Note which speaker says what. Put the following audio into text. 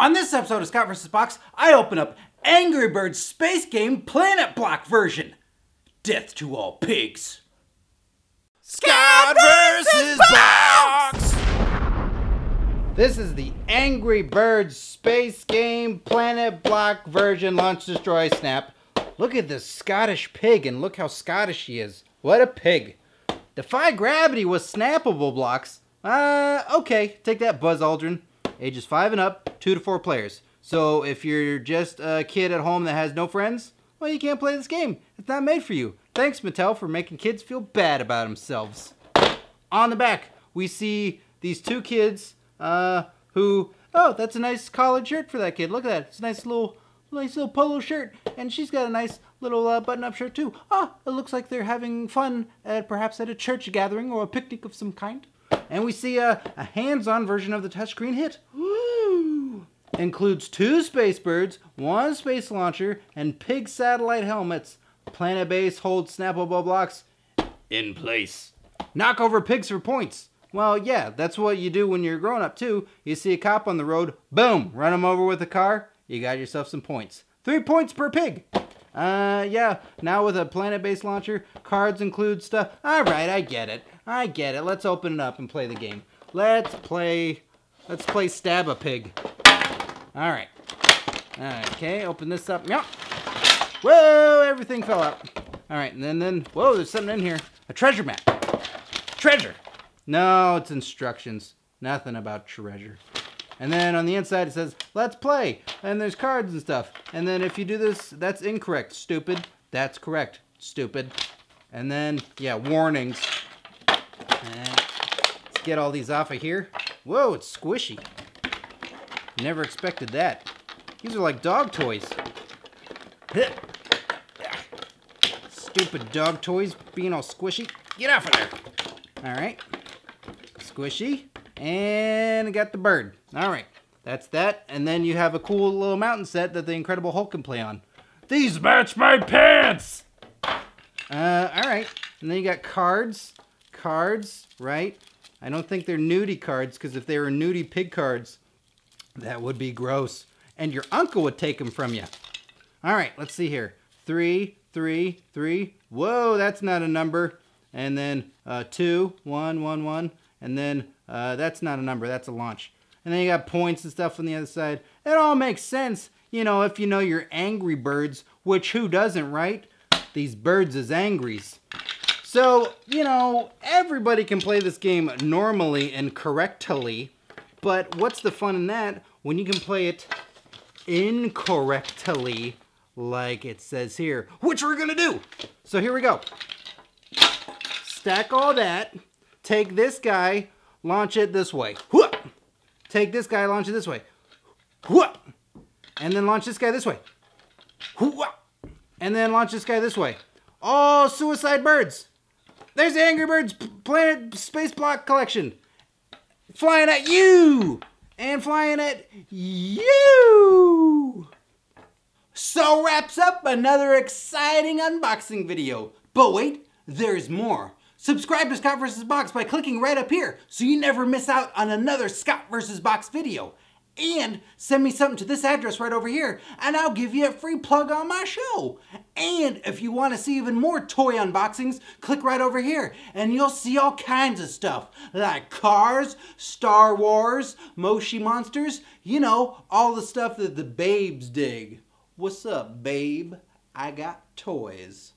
Speaker 1: On this episode of Scott vs. Box, I open up Angry Birds Space Game Planet Block version. Death to all pigs.
Speaker 2: Scott versus Box!
Speaker 1: This is the Angry Birds Space Game Planet Block version Launch Destroy Snap. Look at this Scottish pig and look how Scottish he is. What a pig. Defy Gravity with snappable blocks. Uh, okay, take that Buzz Aldrin. Ages 5 and up, 2 to 4 players. So if you're just a kid at home that has no friends, well, you can't play this game. It's not made for you. Thanks, Mattel, for making kids feel bad about themselves. On the back, we see these two kids uh, who, oh, that's a nice collared shirt for that kid. Look at that. It's a nice little, nice little polo shirt. And she's got a nice little uh, button-up shirt, too. Ah, it looks like they're having fun, at, perhaps at a church gathering or a picnic of some kind. And we see a, a hands-on version of the touchscreen hit. Includes two space birds, one space launcher, and pig satellite helmets. Planet base holds snappable blocks in place. Knock over pigs for points. Well, yeah, that's what you do when you're grown up too. You see a cop on the road, boom, run him over with a car. You got yourself some points. Three points per pig. Uh, yeah, now with a planet-based launcher, cards include stuff. All right, I get it. I get it. Let's open it up and play the game. Let's play, let's play Stab a Pig. All right. Okay, open this up. Yeah. Whoa, everything fell out. All right, and then, then, whoa, there's something in here. A treasure map. Treasure. No, it's instructions. Nothing about treasure. And then on the inside it says, let's play. And there's cards and stuff. And then if you do this, that's incorrect, stupid. That's correct, stupid. And then, yeah, warnings. And let's get all these off of here. Whoa, it's squishy. Never expected that. These are like dog toys. Stupid dog toys being all squishy. Get off of there. All right. Squishy. And I got the bird. All right. That's that. And then you have a cool little mountain set that the Incredible Hulk can play on.
Speaker 2: These match my pants!
Speaker 1: Uh, all right. And then you got cards. Cards, right? I don't think they're nudie cards because if they were nudie pig cards, that would be gross. And your uncle would take them from you. All right, let's see here. Three, three, three. Whoa, that's not a number. And then uh, two, one, one, one. And then uh, that's not a number, that's a launch. And then you got points and stuff on the other side. It all makes sense, you know, if you know your Angry Birds, which who doesn't, right? These birds is angries. So, you know, everybody can play this game normally and correctly, but what's the fun in that when you can play it incorrectly like it says here, which we're gonna do. So here we go. Stack all that, take this guy, launch it this way. Whoop! Take this guy, launch it this way. Whoop! And then launch this guy this way. Whoop! And then launch this guy this way. Oh, suicide birds. There's the Angry Birds Planet Space Block Collection. Flying at you! And flying at you! So wraps up another exciting unboxing video. But wait, there's more. Subscribe to Scott vs. Box by clicking right up here so you never miss out on another Scott vs. Box video. And send me something to this address right over here and I'll give you a free plug on my show. And if you want to see even more toy unboxings, click right over here and you'll see all kinds of stuff like cars, Star Wars, Moshi Monsters, you know, all the stuff that the babes dig. What's up, babe? I got toys.